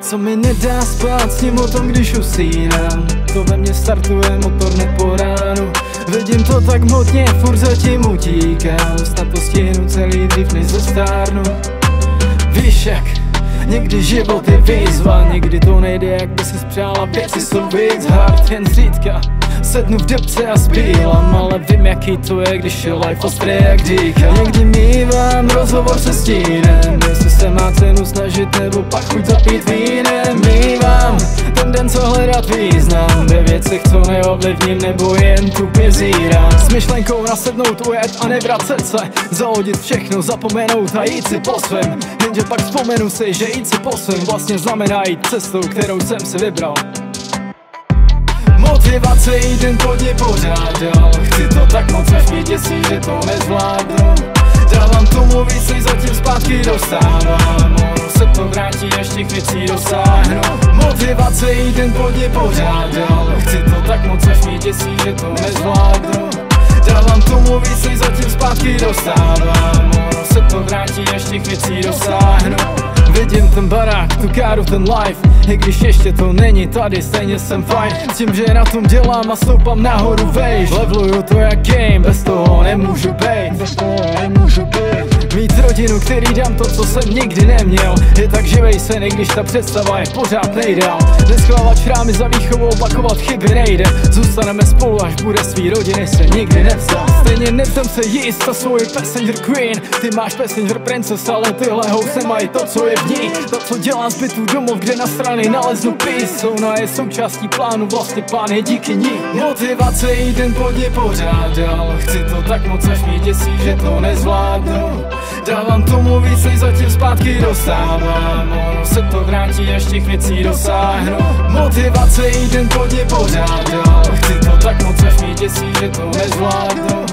co mi nedá spát, s ním o tom, když usínám. To ve mně startuje motor po ránu. Vidím to tak motně, furt zatím utíkám. Snad to stihnu celý dřív, než zestárnu. Víš jak, někdy život je výzva. Někdy to nejde, jak by si spřála, věci jsou víc hard. Jen zřídka Sednu v depce a zbýlám, ale vím jaký to je, když je life ostrý jak dýka Někdy mývám rozhovor se stínem, cenu snažit nebo pak chuť zapít vínem Mývám ten den, co hledat význam ve věcech, co neovlivním nebo jen tupě zírám S myšlenkou nasednout, ujet a nevracet se, zahodit všechno, zapomenout a jít si po svém. Jenže pak vzpomenu si, že jít si po svém vlastně znamená jít cestou, kterou jsem si vybral. Motivace jít jen pod ně pořád dál Chci to tak moc, až mě děsí, že to nezvládnu. Dávám tomu víc, než zatím zpátky dostávám těch věcí dosáhnu Motivace jít jen pod ně pořád dál. Chci to tak moc, až mě děsí, že to nezvládnu. Dávám tomu víc, než zatím zpátky dostávám. Ono se to vrátí, až těch věcí dosáhnu Vidím ten barák, tu káru, ten life. I když ještě to není tady, stejně jsem fajn. Tím, že na tom dělám a stoupám nahoru vejš. Leveluju to jak game, bez toho nemůžu bejt. Bez toho nemůžu rodinu, který dám to, co jsem nikdy neměl. Je tak živej sen, i když ta představa je pořád nejdál. Neschvávat šrámy za výchovu, opakovat chyby nejde. Zůstaneme spolu, až bude svý rodiny se nikdy nevzat Stejně nevzem se jíst za svoji passenger queen. Ty máš passenger princess, ale tyhle house mají to, co je v ní. To, co dělá zbytů domov, kde na strany naleznu pís. Souna je součástí plánu, vlastně plán je díky ní. Motivace jít jen pod ně pořád dál. Chci to tak moc, až mě děsí, že to nezvládnu Dávám tomu víc, než zatím zpátky dostávám. Ono se to vrátí, až těch věcí dosáhnu. Motivace jít jen pod ně pořád Chci to tak moc, až mě děsí, že to nezvládnu.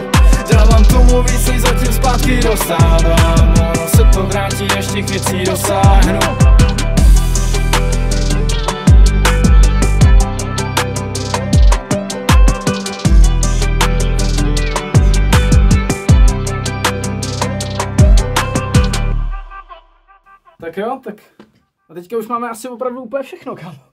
Dávám tomu víc, než zatím zpátky dostávám. Ono se to vrátí, až těch věcí dosáhnu Tak jo, tak a teďka už máme asi opravdu úplně všechno, kam.